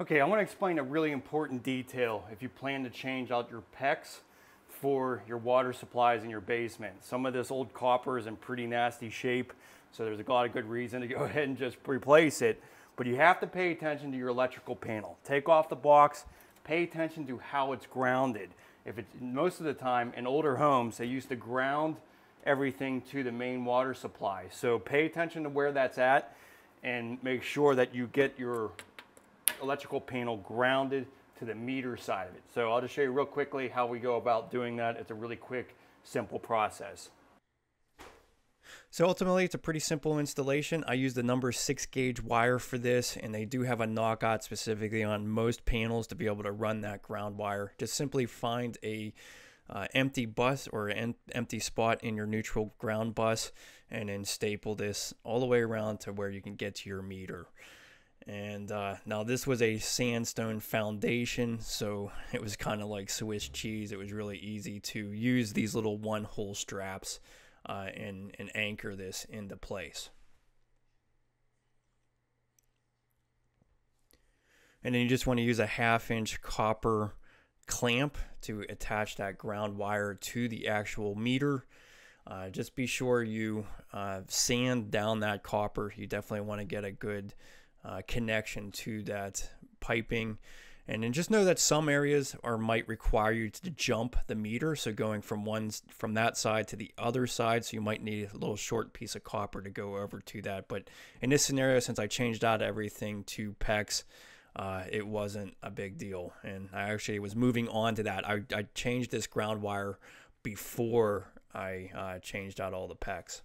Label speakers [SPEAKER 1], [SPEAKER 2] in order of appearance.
[SPEAKER 1] Okay, I want to explain a really important detail if you plan to change out your PEX for your water supplies in your basement. Some of this old copper is in pretty nasty shape, so there's a lot of good reason to go ahead and just replace it. But you have to pay attention to your electrical panel. Take off the box, pay attention to how it's grounded. If it's most of the time in older homes, they used to ground everything to the main water supply. So pay attention to where that's at and make sure that you get your electrical panel grounded to the meter side of it. So I'll just show you real quickly how we go about doing that. It's a really quick, simple process.
[SPEAKER 2] So ultimately, it's a pretty simple installation. I use the number six gauge wire for this, and they do have a knockout specifically on most panels to be able to run that ground wire. Just simply find a uh, empty bus or an empty spot in your neutral ground bus, and then staple this all the way around to where you can get to your meter. And uh, now this was a sandstone foundation, so it was kind of like Swiss cheese. It was really easy to use these little one hole straps uh, and, and anchor this into place. And then you just want to use a half inch copper clamp to attach that ground wire to the actual meter. Uh, just be sure you uh, sand down that copper. You definitely want to get a good uh, connection to that piping. And then just know that some areas are might require you to jump the meter. So going from one from that side to the other side, so you might need a little short piece of copper to go over to that. But in this scenario, since I changed out everything to PEX, uh, it wasn't a big deal. And I actually was moving on to that. I, I changed this ground wire before I uh, changed out all the PEX.